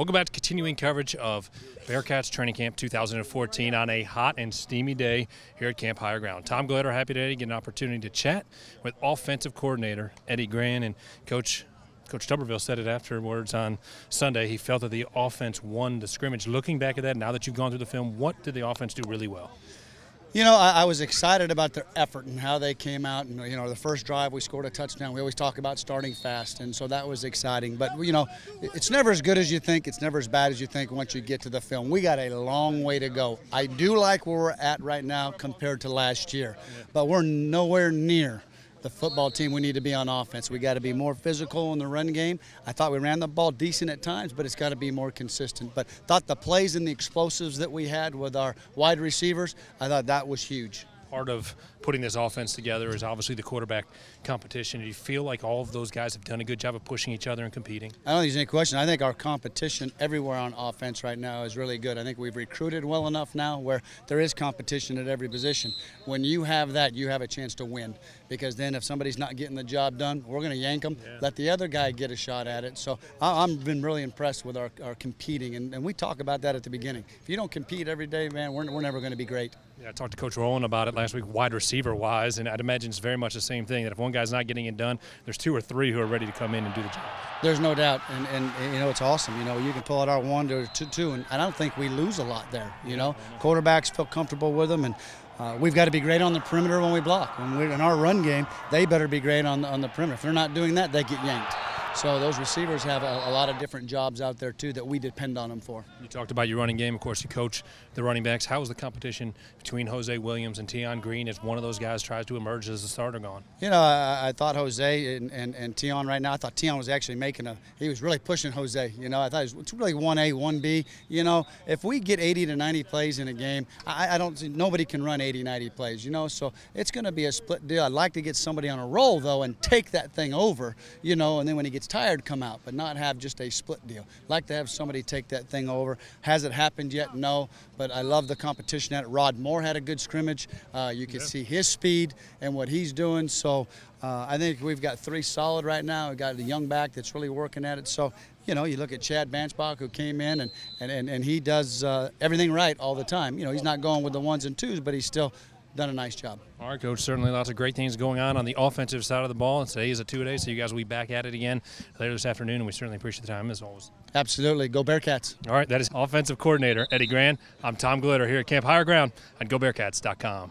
Welcome back to continuing coverage of Bearcats Training Camp 2014 on a hot and steamy day here at Camp Higher Ground. Tom Glitter, happy today to get an opportunity to chat with offensive coordinator Eddie Gran and Coach Coach Tuberville said it afterwards on Sunday. He felt that the offense won the scrimmage. Looking back at that, now that you've gone through the film, what did the offense do really well? You know, I, I, was excited about their effort and how they came out. And you know, the first drive we scored a touchdown. We always talk about starting fast, and so that was exciting. But you know, it's never as good as you think. It's never as bad as you think once you get to the film. We got a long way to go. I do like where we're at right now compared to last year, but we're nowhere near the football team we need to be on offense. We got to be more physical in the run game. I thought we ran the ball decent at times, but it's got to be more consistent. But thought the plays and the explosives that we had with our wide receivers, I thought that was huge part of putting this offense together is obviously the quarterback competition. Do you feel like all of those guys have done a good job of pushing each other and competing? I don't think there's any question. I think our competition everywhere on offense right now is really good. I think we've recruited well enough now where there is competition at every position. When you have that, you have a chance to win because then if somebody's not getting the job done, we're going to yank them, yeah. let the other guy get a shot at it. So I've been really impressed with our, our competing, and, and we talk about that at the beginning. If you don't compete every day, man, we're, we're never going to be great. Yeah, I talked to Coach Rolan about it last week, wide receiver wise, and I'd imagine it's very much the same thing. That if one guy's not getting it done, there's two or three who are ready to come in and do the job. There's no doubt, and, and, and you know it's awesome. You know you can pull out our one to two, two, and I don't think we lose a lot there. You know, quarterbacks feel comfortable with them, and uh, we've got to be great on the perimeter when we block. When we're in our run game, they better be great on the, on the perimeter. If they're not doing that, they get yanked. So those receivers have a, a, lot of different jobs out there too that we depend on them for. You talked about your running game. Of course, you coach the running backs. How is the competition between Hosey Williams and Tion Green if one of those guys tries to emerge as a starter gone? You know, I, I thought Hosey and, and, and Tion right now, I thought Tion was actually making a, he was really pushing Hosey. You know, I thought it was really 1A, 1B. You know, if we get 80 to 90 plays in a game, I, I don't see, nobody can run 80, 90 plays, you know, so it's going to be a split deal. I'd like to get somebody on a roll, though, and take that thing over, you know, and then when he gets tired, come out but not have just a split deal. Like to have somebody take that thing over. Has it happened yet? No, but I love the competition at it. Rod Moore had a good scrimmage. Uh, you can yeah. see his speed and what he's doing. So uh, I think we've got three solid right now. We've got a young back that's really working at it. So, you know, you look at Chad Banchbach who came in and, and, and, and he does uh, everything right all the time. You know, he's not going with the ones and twos, but he's still done a nice job. All right, Coach. Certainly lots of great things going on on the offensive side of the ball. And today is a two-day, so you guys will be back at it again later this afternoon, and we certainly appreciate the time as always. Absolutely. Go Bearcats. All right, that is offensive coordinator Eddie Gran. I'm Tom Glitter here at Camp Higher Ground on GoBearcats.com.